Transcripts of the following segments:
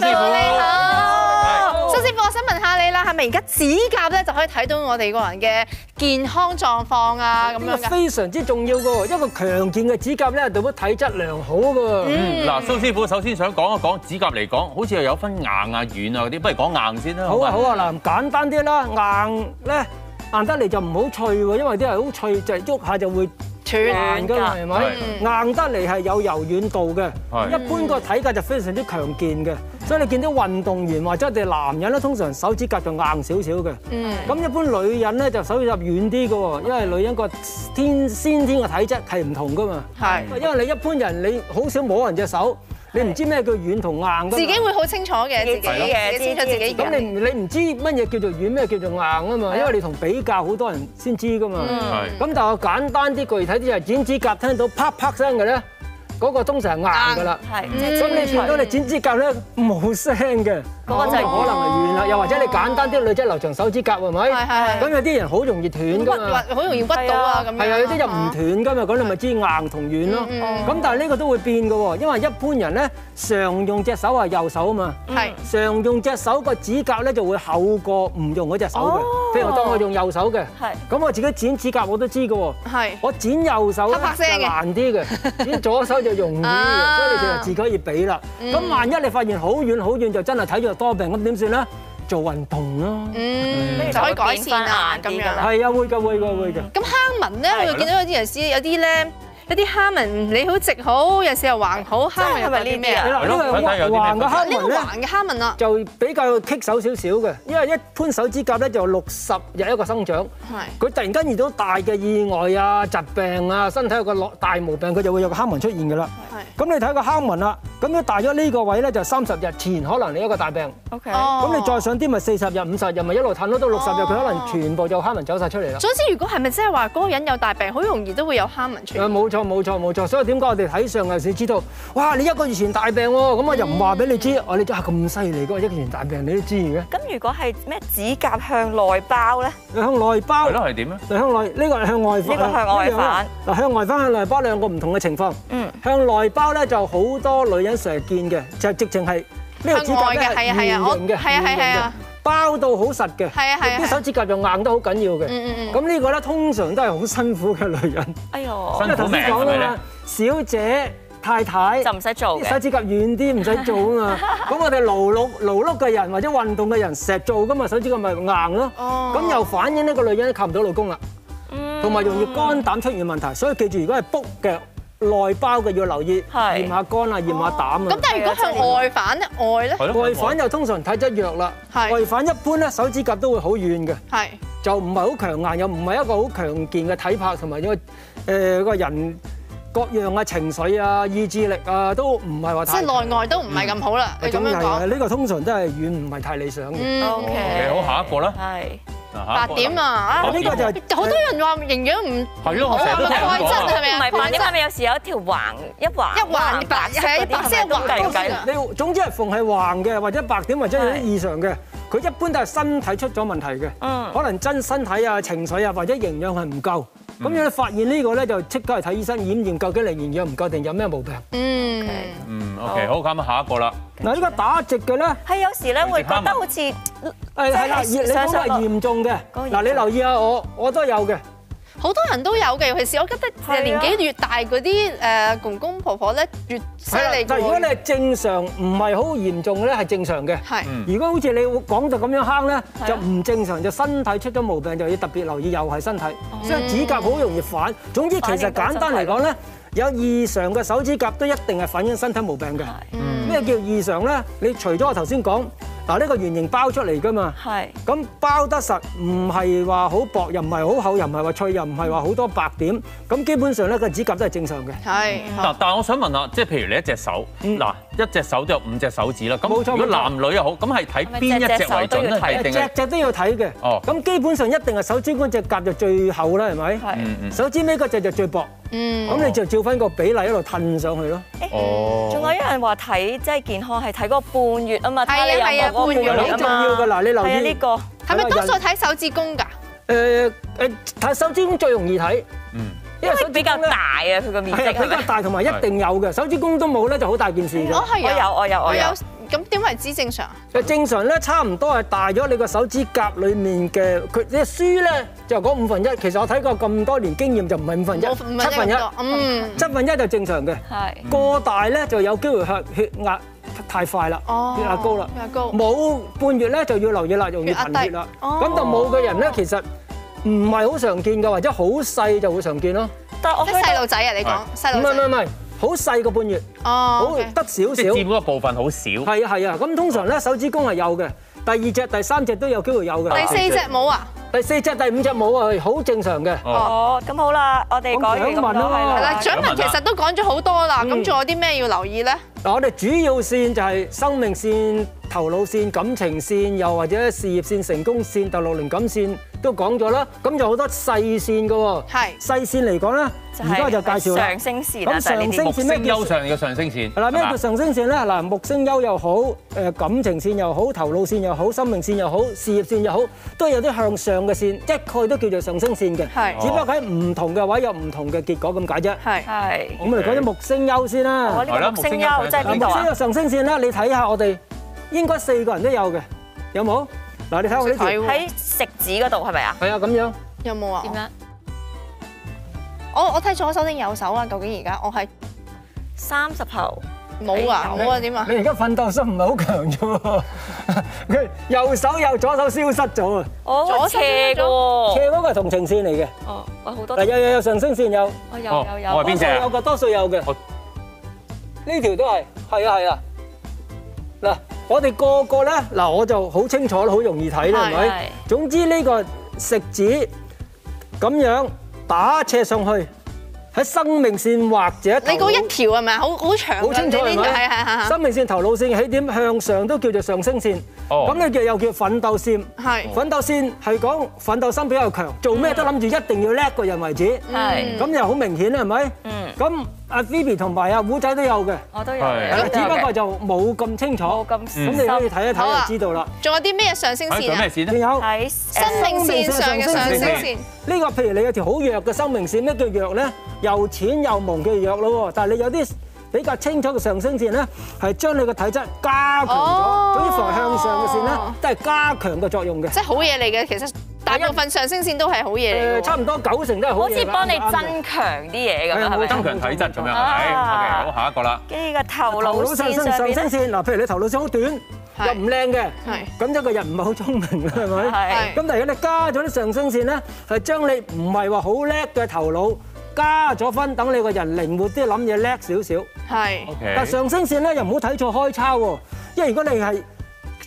傅師傅你好，係。蘇師傅，我想問下你啦，係咪而家指甲咧就可以睇到我哋個人嘅健康狀況啊咁呢個樣？非常之重要嘅喎，一個強健嘅指甲咧，代表體質良好嘅喎。嗯。嗱，蘇師傅首先想講一講指甲嚟講，好似又有分硬啊、軟啊嗰啲，不如講硬先啦。好啊好啊，嗱簡單啲啦，硬咧硬得嚟就唔好脆喎，因為啲係好脆就係喐下就會斷。㗎嘛，係咪？硬得嚟係有柔軟度嘅，一般個體格就非常之強健嘅，所以你見到運動員或者我哋男人咧，通常手指甲就硬少少嘅。嗯，咁一般女人咧就手指甲軟啲嘅喎，因為女人個天先天嘅體質係唔同噶嘛。係。因為你一般人你好少摸人隻手，你唔知咩叫軟同硬自己會好清楚嘅，自己自己嘅自己清楚自己咁你唔你唔知乜嘢叫做軟，咩叫做硬啊嘛，因為你同比較好多人先知噶嘛。咁但係我簡單啲具體啲就係剪指甲聽到啪啪聲嘅咧，嗰個通常係硬㗎啦。係咁你見到你剪指甲咧冇聲嘅，嗰個就可能係軟啦。又或者你簡單啲女仔留長手指甲係咪？係係係咁有啲人好容易斷屈㗎嘛。好容易屈到啊咁樣。係啊，有啲就唔斷㗎嘛，咁你咪知硬同軟咯。嗯咁但係呢個都會變㗎喎，因為一般人咧常用隻手係右手啊嘛。係常用隻手個指甲咧就會厚過唔用嗰隻手嘅。譬如我當我用右手嘅，係咁我自己剪指甲我都知嘅喎。係我剪右手就難啲嘅，剪左手就容易嘅，啊所以你就自己可以比啦。咁萬一你發現好遠好遠就真係睇咗多病，咁點算咧？做運動咯。嗯就可以改善啊咁樣。係啊，會㗎會㗎會㗎。咁蝦紋咧，我又見到有啲人試有啲咧，有啲蝦紋你好直好，有時又橫好，蝦紋又代表咩啊？嗱，呢個係咯睇睇有啲咩橫嘅呢個黑紋咧。橫嘅蝦紋啦，就比較棘手少少嘅，因為一般手指甲咧就六十日一個生長，係佢突然間遇到大嘅意外啊、疾病啊、身體有個落大毛病，佢就會有個蝦紋出現㗎啦。咁你睇個坑紋啦，咁你大咗呢個位咧就三十日前可能你一個大病，OK，哦咁你再上啲咪四十日、五十日咪一路褪到到六十日，佢可能全部就坑紋走晒出嚟啦。總之，如果係咪即係話嗰個人有大病，好容易都會有蝦紋出誒現？冇錯冇錯冇錯，所以點解我哋睇上嘅時知道，哇！你一個月前大病喎，咁我又唔話俾你知，我你真係咁犀利嗰個一個月前大病你都知嘅。咁如果係咩指甲向內包咧？你向內包係。咯，係點咧？嗱向內呢個係向外翻，呢個向外翻。嗱向外翻向內包兩個唔同嘅情況。嗯，向內包咧就好多女人成日見嘅，就係直情係呢個指甲咧係圓形嘅，我係啊係啊包到好實嘅。啲手指甲就硬得好緊要嘅。嗯嗯嗯。咁呢個咧通常都係好辛苦嘅女人，哎呦，因為頭先講啦辛苦命係咪嘛，小姐太太就唔使做嘅。啲手指甲軟啲，唔使做啊嘛。咁我哋勞碌勞碌嘅人或者運動嘅人成日做噶嘛，手指甲咪硬咯。哦咁又反映呢個女人靠唔到老公啦。嗯同埋容易肝膽出現問題，所以記住，如果係卜嘅內包嘅要留意，係驗下肝啊，驗下膽啊。咁但係如果向外反咧，外咧。外反又通常體質弱啦，係外反一般咧手指甲都會好軟嘅，係就唔係好強硬，又唔係一個好強健嘅體魄，同埋一個誒個人各樣嘅情緒啊、意志力啊，都唔係話即太。係內外都唔係咁好啦。你咁樣講，呢個通常都係軟，唔係太理想嘅。嗯 OK 好，下一個啦。係。嗱下八點啊！啊呢個就係好多人話營養唔係咯，我成日都聽人鈣質講。係咪啊？唔係八點係咪有時有一條橫一橫一橫白係一白色一橫計唔計啊？你總之係逢係橫嘅或者白點或者有啲異常嘅，佢一般都係身體出咗問題嘅，嗯可能真身體啊、情緒啊或者營養係唔夠。咁你發現呢個咧，就即刻去睇醫生檢驗，究竟你營養唔夠定有咩毛病？嗯，嗯，OK，好，咁啊下一個啦。嗱，呢個打直嘅咧，係有時咧會覺得好似誒係啦，你講係上上落嚴重嘅。嗱，你留意下我，我都有嘅。好多人都有嘅，尤其是我覺得年紀越大嗰啲誒公公婆婆咧，越犀利，就如果你。係正常，唔係好嚴重嘅咧，係正常嘅。係如果好似你講到咁樣坑咧，就唔正常，就身體出咗毛病，就要特別留意，又係身體，哦所以指甲好容易反。總之其實簡單嚟講咧，有異常嘅手指甲都一定係反映身體毛病嘅。咩叫異常咧？你除咗我頭先講，嗱呢個圓形包出嚟㗎嘛，係咁包得實，唔係話好薄，又唔係好厚，又唔係話脆，又唔係話好多白點，咁基本上咧個指甲都係正常嘅。係嗱，但係我想問下，即係譬如你一隻手，嗯嗱一隻手都有五隻手指啦。咁如果男女又好，咁係睇邊一隻為準咧？係定係隻隻都要睇嘅。哦咁基本上一定係手指嗰隻甲就最厚啦，係咪？係嗯嗯手指尾嗰隻就最薄。嗯咁你就照翻個比例一路褪上去咯。哦仲有一人話睇即係健康係睇嗰個半月啊嘛，睇下你有冇半月好。重要㗎嗱，你留意呢個係咪多數睇手指公㗎？誒誒睇手指公最容易睇，嗯，因為手指比較大啊，佢個面積係？比較大同埋一定有嘅，手指公都冇咧就好大件事哦嘅。係啊，我有我有我有咁點為之正常？誒正常咧，差唔多係大咗你個手指甲裡面嘅佢啲書咧，就講五分一。其實我睇過咁多年經驗，就唔係五分一，七分一嗯，七分一就正常嘅。係過大咧就有機會血血壓太快啦，哦血壓高啦。血壓高冇半月咧就要留意啦，容易貧血啦。咁就冇嘅人咧，其實唔係好常見嘅，或者好細就會常見咯。但係我細路仔啊！你講細路仔唔係唔係唔係，好細個半月，好哦，得少即係少。佔嗰部分好少。係啊係啊，咁通常咧手指公係有嘅，第二隻、第三隻都有機會有嘅。第四隻冇啊？第四隻、第五隻冇啊，係好正常嘅。哦，哦，咁好啦，我哋講完咁多我想問啊係係啦，啦，獎文其實都講咗好多啦，咁仲有啲咩要留意咧？嗱，我哋主要線就係生命線、頭腦線、感情線，又或者事業線、成功線、第六靈感線都講咗啦。咁就好多細線嘅喎。係細線嚟講咧，而家就介紹啦上。升線啊，咁上升線咩叫上嘅上升線係啦，咩叫上升線咧？嗱，木星優又好，誒感情線又好，頭腦線又好，生命線又好，事業線又好，都有啲向上嘅線，一概都叫做上升線嘅。係只不過喺唔同嘅位有唔同嘅結果咁解啫。係係。我哋嚟講啲木星優先我啦。呢個木星優即係邊度啊木星嘅？上升線咧，你睇下我哋應該四個人都有嘅，有冇？嗱，你睇下我呢條，睇喺食指嗰度係咪啊？係啊咁樣。有冇啊？點樣？我我睇左手定右手啊？究竟而家我係三十後冇啊？冇啊？點啊？你而家奮鬥心唔係好強啫喎，佢右手右左手消失咗啊！哦左斜嘅喎。斜嗰個係同情線嚟嘅，哦，喂好多嗱有有有上升線有。哦有哦有有。我係邊隻啊有嘅，多數有嘅我。呢條都係，係啊係啊。嗱，我哋個個咧，嗱我就好清楚啦，好容易睇啦，係咪？總之呢個食指咁樣打斜上去，喺生命線或者你嗰一條係咪好好長㗎？好清楚係咪？係係生命線、頭腦線起點向上都叫做上升線。哦咁你叫又叫奮鬥線。係奮鬥線係講奮鬥心比較強，做咩都諗住一定要叻過人為止。係咁又好明顯啦，係咪？嗯，咁阿 Phoebe 同埋阿虎仔都有嘅。我都有只不過就冇咁清楚。冇咁咁你可以睇一睇就知道啦。仲有啲咩上升係線啊？做咩線咧？仲有呢喺生命線上嘅上升線，呢個，譬如你有條好弱嘅生命線，咩叫弱咧？又淺又蒙嘅弱咯喎。但係你有啲比較清楚嘅上升線咧，係將你嘅體質加強哦咗。總之凡係向上嘅線咧，都係加強嘅作用嘅。即係好嘢嚟嘅。其實大部分上升線都係好嘢嚟。差唔多九成都係好好嘢好似幫你增強啲嘢咁樣，係咪？增強體質咁樣係好，下一個啦。跟住個頭腦上升線上升咧，線嗱，譬如你頭腦線好短，又唔靚嘅，係咁一個人唔係好聰明啦，係咪？係咁但係如果你加咗啲上升線咧，係將你唔係話好叻嘅頭腦加咗分，等你個人靈活啲，諗嘢叻少少。係 OK，但上升線咧又唔好睇錯開叉喎，因為如果你係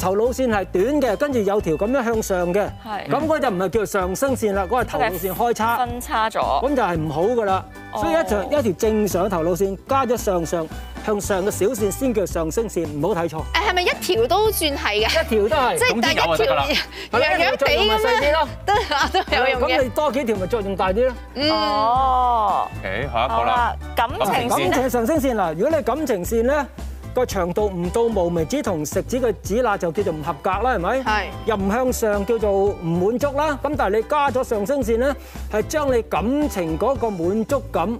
頭腦線係短嘅，跟住有條咁樣向上嘅，係咁嗰就唔係叫上升線啦，嗰個係頭腦線開叉，分叉咗。咁就係唔好噶啦。哦所以一條一條正常頭腦線加咗上上向上嘅小線先叫上升線，唔好睇錯。誒係咪一條都算係嘅？一條都係。即係總之第一條樣樣地咁樣咯。都啊 都有用嘅。咁你多幾條咪作用大啲咯。嗯，哦，OK，下一個啦。感情感情線感情上升線嗱，如果你感情線咧個長度唔到無名指同食指嘅指罅就叫做唔合格啦，係咪？係又唔向上叫做唔滿足啦。咁但係你加咗上升線咧，係將你感情嗰個滿足感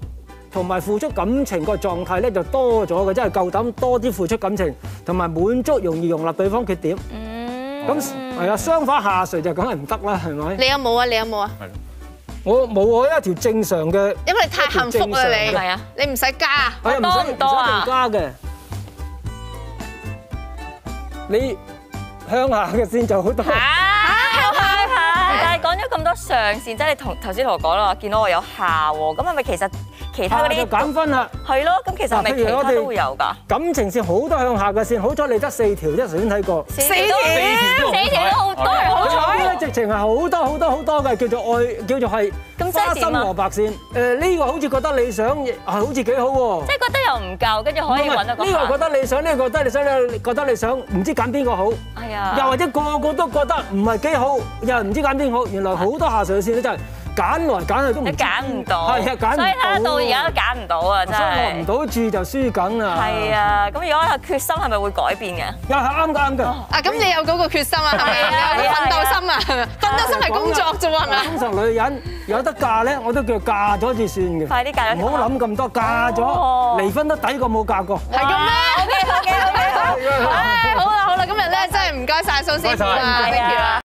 同埋付出感情個狀態咧就多咗嘅，即係夠膽多啲付出感情，同埋滿足容易容納對方缺點。嗯，咁係啊，相反下垂就梗係唔得啦，係咪？你有冇啊？你有冇啊？我冇我一條正常嘅，因為你太幸福啦，你啊？你唔使加。係啊，唔使多唔多啊唔使一定加嘅。你鄉下嘅線就好多。嚇向下，但係講咗咁多上線，即係你同頭先同我講啦，見到我有下喎，咁係咪其實其他嗰下就啲減分啦。係咯？咁其實係咪其他都會有㗎？感情線好多向下嘅線，好彩你得四條啫，頭先睇過。四條條四條都好多係好有啲咧彩。直情係好多好多好多嘅，叫做愛，叫做係花心點啊蘿蔔線。誒呢個好似覺得理想，係好似幾好喎。即係覺得又唔夠，跟住可以揾到個呢個覺。得理想，呢個覺得理想，呢個覺得理想，唔知揀邊個好。係啊，又或者個個都覺得唔係幾好，又唔知揀邊好。原來好多下垂線咧，真係揀來揀去都唔你揀唔到，係啊，揀唔到。所以睇下到而家都揀唔到啊，真所以落唔。到注就輸緊啊。係，啊，咁如果有決心係咪會改變嘅？又係啱㗎啱㗎。啊，咁你有嗰個決心啊？係咪？啊你有個奮鬥心啊？奮鬥心係工作啫喎，係咪？通常女人有得嫁咧，我都叫嫁咗至算嘅。快啲嫁咗唔好諗咁多，嫁咗哦離婚都抵過冇嫁過。係咁咩？OK OK OK 好，唉好啦唔該晒蘇師傅啊唔該晒，thank you 啊。